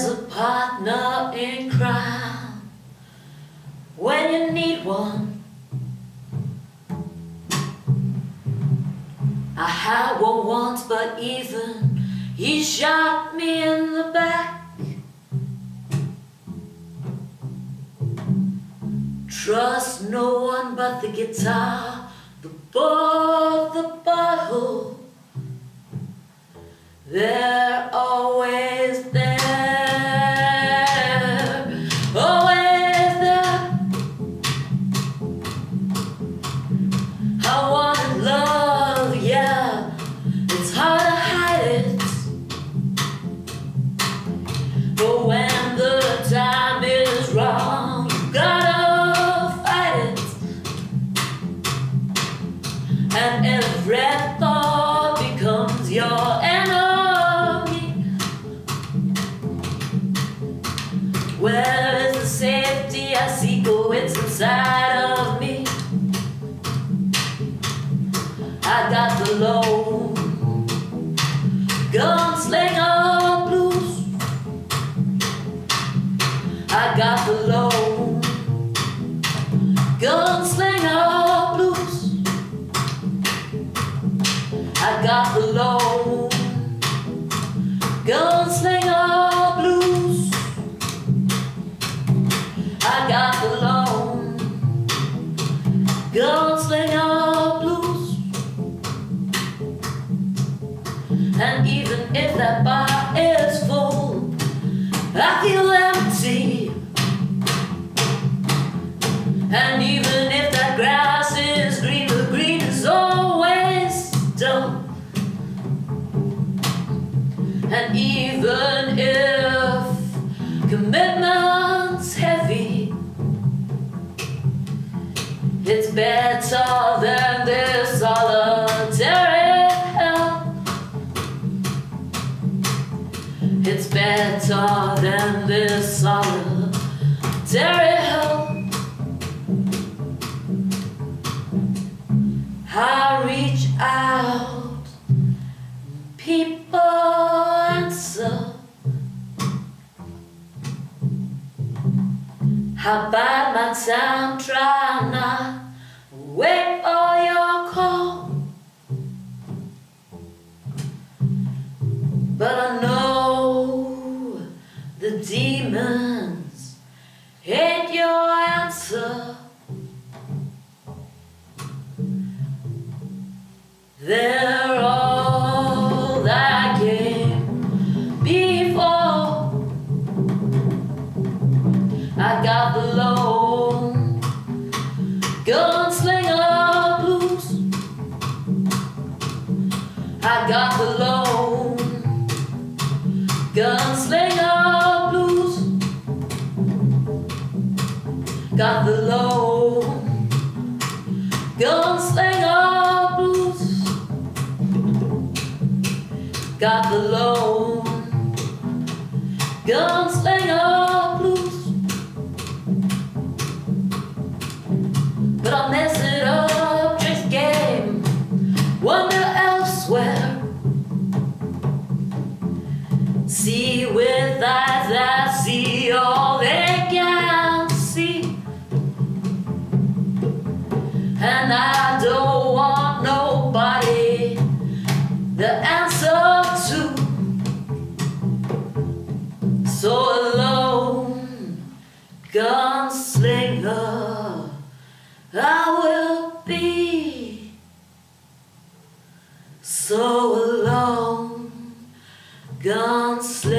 There's a partner in crime when you need one. I had one once, but even he shot me in the back. Trust no one but the guitar, the board, the bottle. They're there, always It's inside of me. I got the lone gunslinger blues. I got the low gunslinger blues. And even if that bar is full, I feel empty. And even if that grass is green, the green is always dull. And even if commitment's better than this solitary hell. It's better than this solitary hell. I reach out, people answer. I bide my time, try not wait for your call. But I know the demons hate your answer. They're all that came before. I got the low I got the lone gunslinger blues. Got the lone gunslinger blues. Got the lone gunslinger See with eyes that see all they can see. And I don't want nobody the answer to. So alone, gunslinger, I will be. So alone, gunslinger.